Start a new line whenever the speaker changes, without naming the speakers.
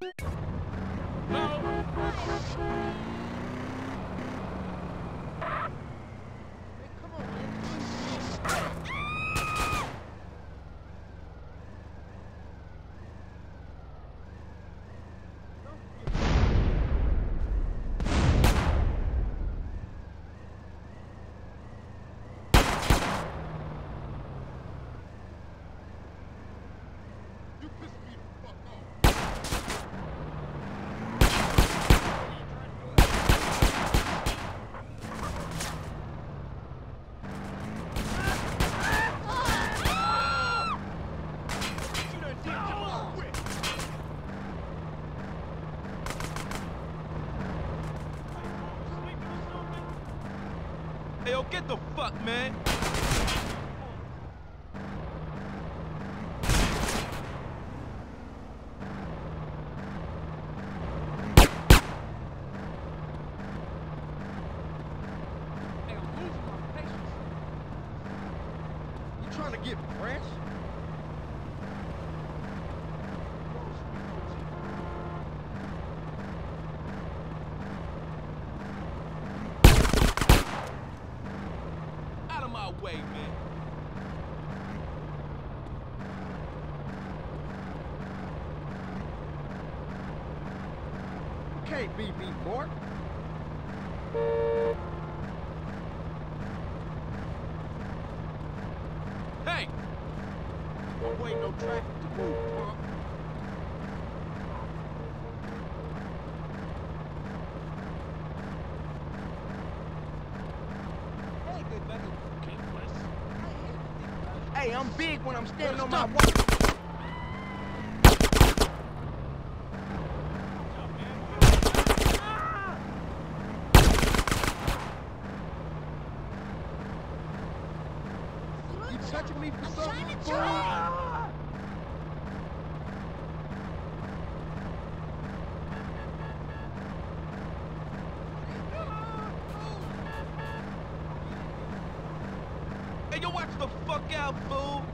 you Hey, yo, get the fuck, man.
Trying to get fresh?
Out of my way, man.
You can't beat me, Mort.
Hey!
Don't wait no traffic to move, punk.
Hey, good buddy.
Hey, I'm big when I'm standing on my
Stop.
wa- You touching me for
I'm
something?
The fuck out, fool!